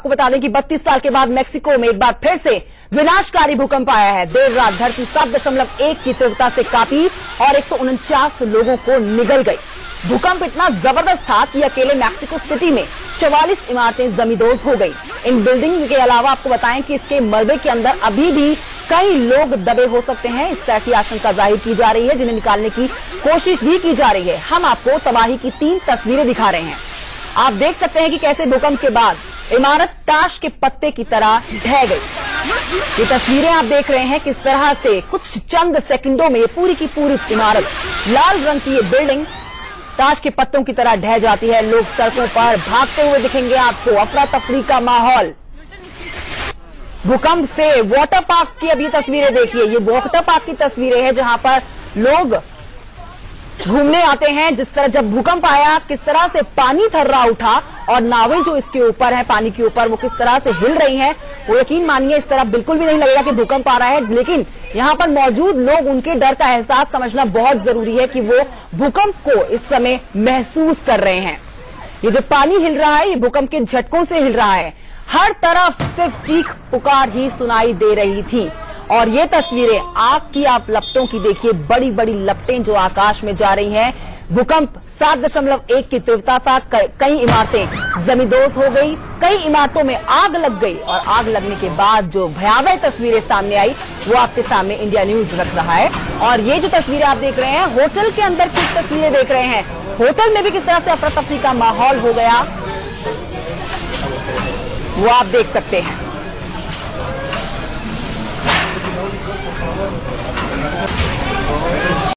आपको बता दें कि 32 साल के बाद मेक्सिको में एक बार फिर से विनाशकारी भूकंप आया है। देर रात धरती सात दशमलव एक की तीव्रता से कापी और एक सौ उनचास लोगों को निगल गई। भूकंप इतना ज़बरदस्त था कि अकेले मैक्सिको सिटी में 44 इमारतें जमींदोज हो गई। इन बिल्डिंग के अलावा आपको बताएँ कि इसके मलबे के अंदर अभी भी कई लोग दबे हो सकते हैं। इस तरह की आशंका ज़ाहिर की जा रही है, जिन्हें निकालने की कोशिश भी की जा रही है। हम आपको तबाही की तीन तस्वीरें दिखा रहे हैं। आप देख सकते हैं कि कैसे भूकंप के बाद इमारत ताश के पत्ते की तरह ढह गई। ये तस्वीरें आप देख रहे हैं किस तरह से कुछ चंद सेकंडों में पूरी की पूरी इमारत, लाल रंग की ये बिल्डिंग, ताश के पत्तों की तरह ढह जाती है। लोग सड़कों पर भागते हुए दिखेंगे आपको। अफरा तफरी का माहौल। भूकंप से वाटर पार्क की अभी तस्वीरें देखिए। ये वाटर पार्क की तस्वीरें हैं जहाँ पर लोग घूमने आते हैं, जिस तरह जब भूकंप आया, किस तरह से पानी थर्रा उठा और नावें जो इसके ऊपर है, पानी के ऊपर वो किस तरह से हिल रही हैं, वो यकीन मानिए इस तरह बिल्कुल भी नहीं लगेगा कि भूकंप आ रहा है, लेकिन यहाँ पर मौजूद लोग, उनके डर का एहसास समझना बहुत ज़रूरी है कि वो भूकंप को इस समय महसूस कर रहे हैं। ये जो पानी हिल रहा है, ये भूकंप के झटकों से हिल रहा है। हर तरफ़ सिर्फ़ चीख पुकार ही सुनाई दे रही थी। और ये तस्वीरें आग की आप लपटों की देखिए बड़ी बड़ी लपटें जो आकाश में जा रही हैं। भूकंप सात दशमलव एक की तीव्रता सा कई इमारतें जमींदोज हो गई, कई इमारतों में आग लग गई और आग लगने के बाद जो भयावह तस्वीरें सामने आई, वो आपके सामने इंडिया न्यूज़ रख रहा है। और ये जो तस्वीरें आप देख रहे हैं, होटल के अंदर की तस्वीरें देख रहे हैं। होटल में भी किस तरह से अफरा तफरी का माहौल हो गया, वो आप देख सकते हैं। ごめんなさい。